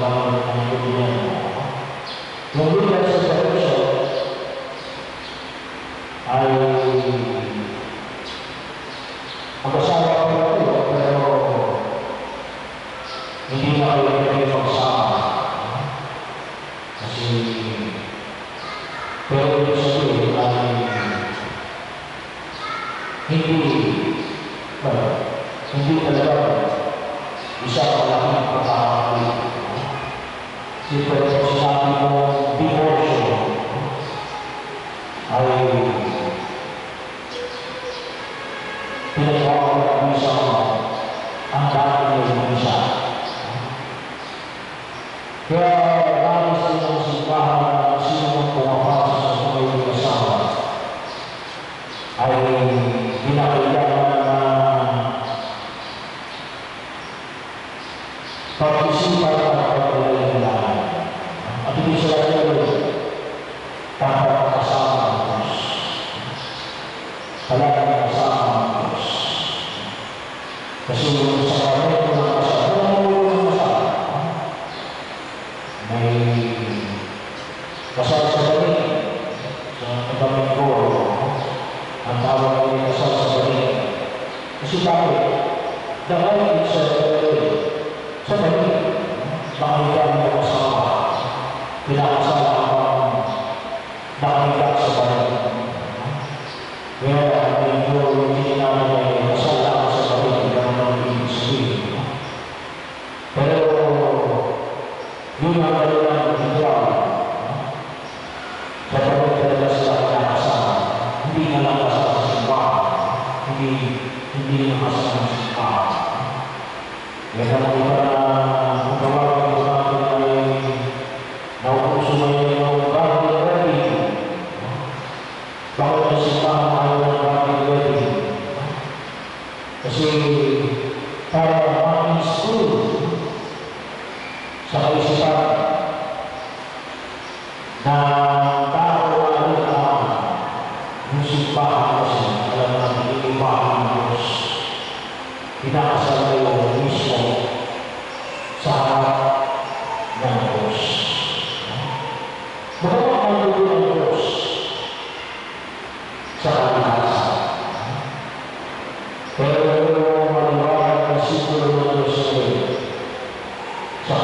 Lord. shower. The oil is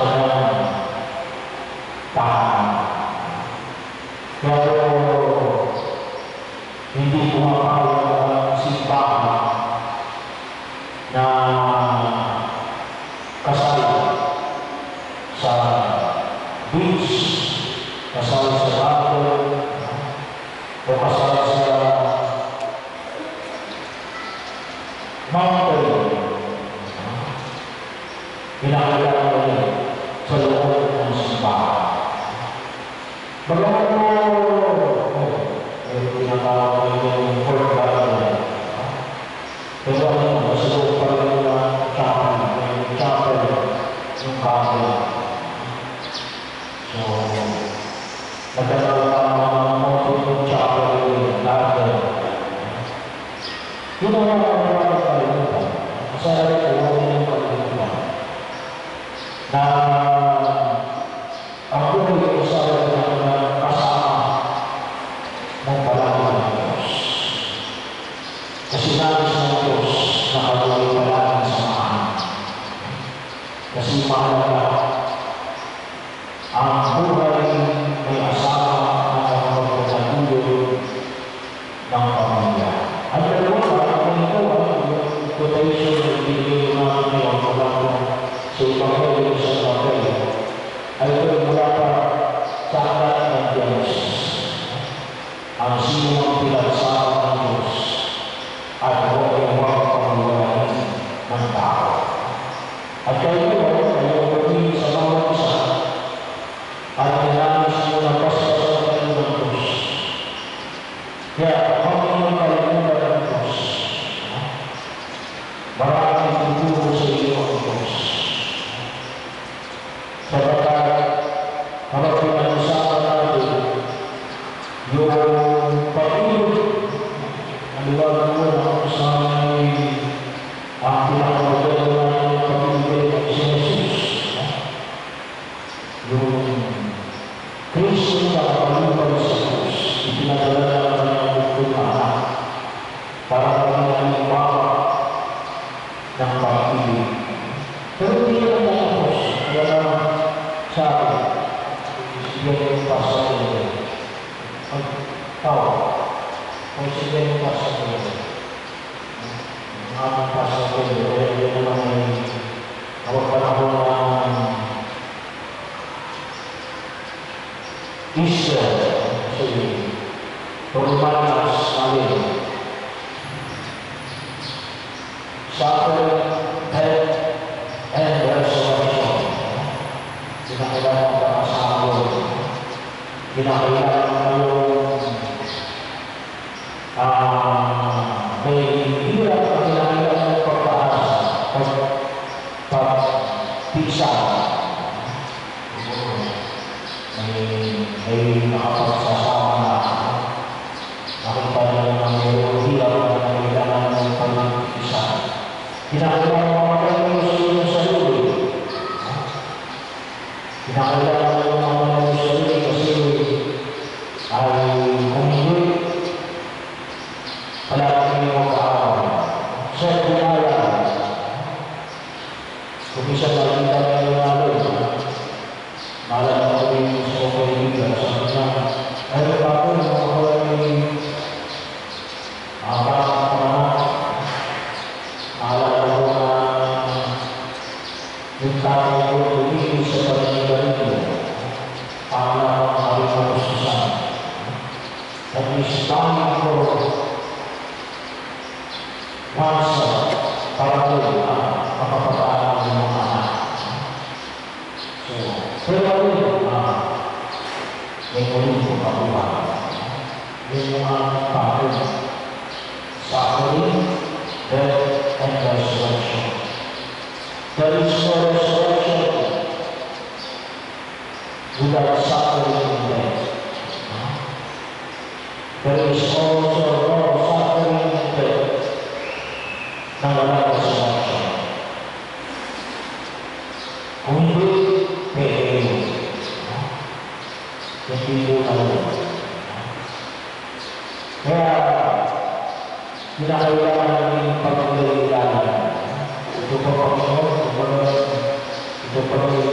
Panginoon. Panginoon. Israel sa iyo. Pagpapalakas namin. Suffering, death, and resurrection. Kinakailangan ka kasama ko. Kinakailangan Pinakailangan 感謝、感動。Kaya, kinakailangan namin pagkakailangan. Ito pa Panginoon, ito pa ito pa rin,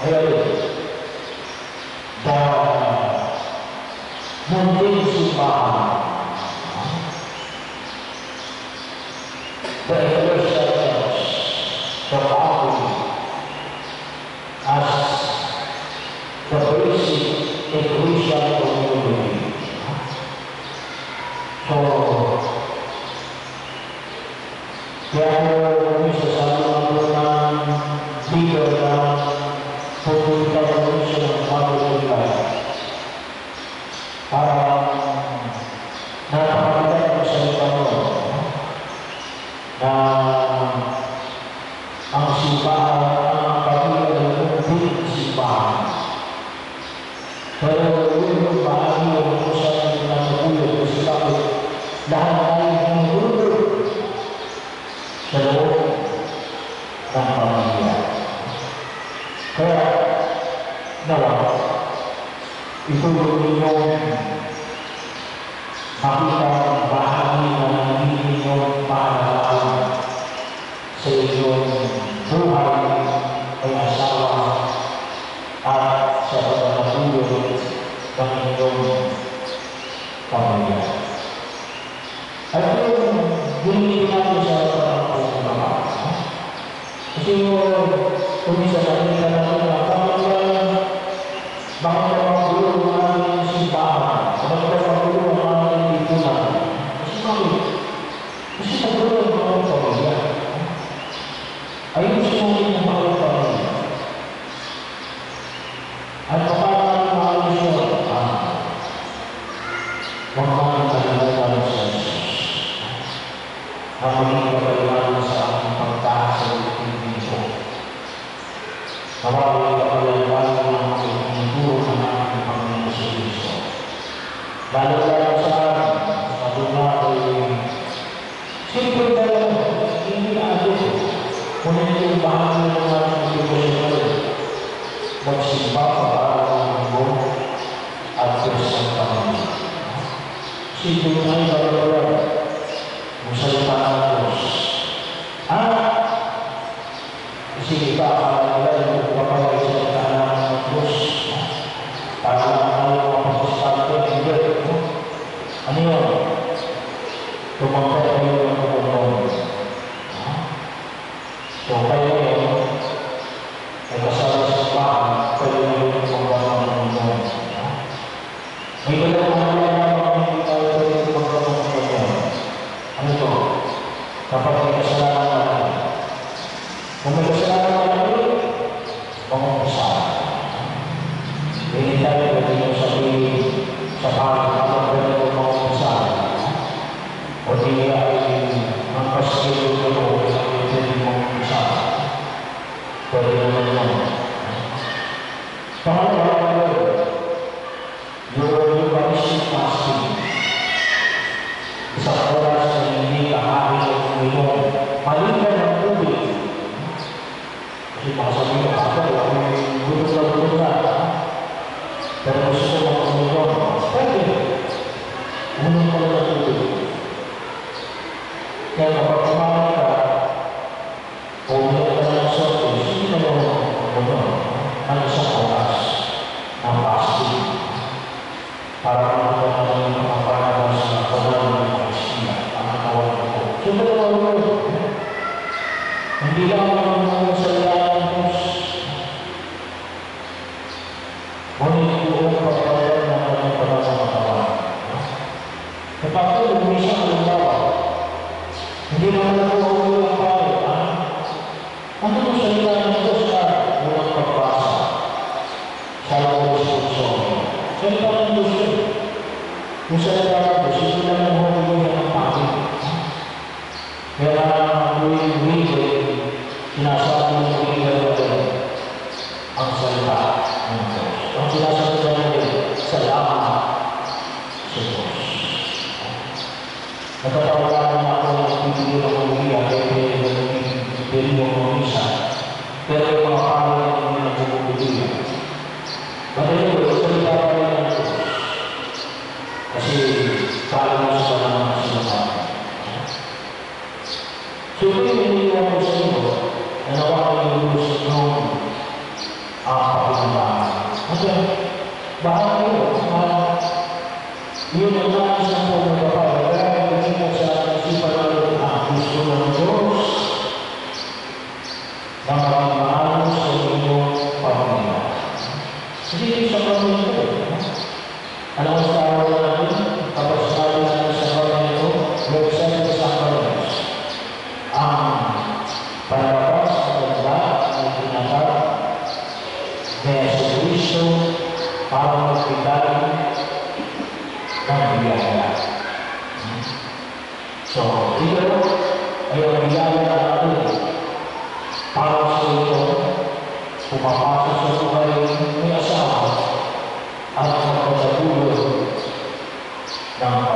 Hallelujah. ang simbahan, ang pamilya ng kumpit simbahan. Pero Lalo lalo sa mga o yung simple hindi na ano. Ngunit yung bahan na lang natin ang pinagal magsimba para ng buong at sa Panginoon. Simple na 马上。Dios. de Jesucristo para magpigay ng biyaya. So, ito ay ang biyaya natin para sa ito pumapasok sa buhay ng asawa at magpapatuloy ng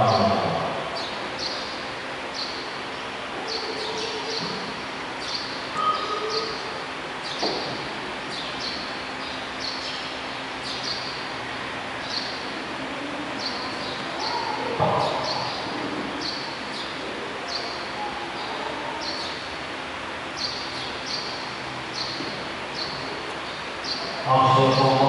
Vamos, vamos.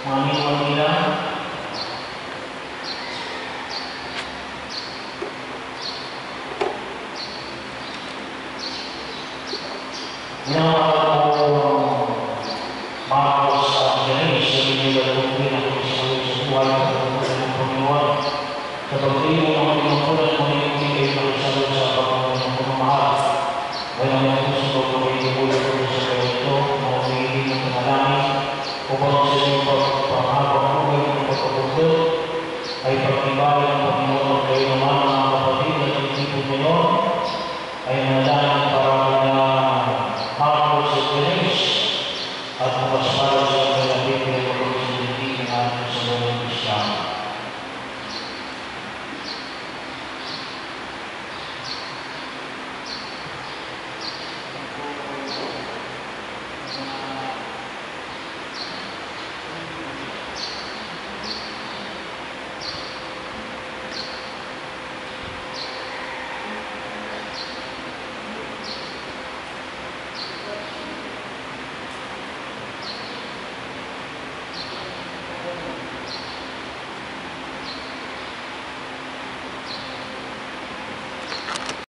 Wangi-wangi lang. Panginoon at ang pasmala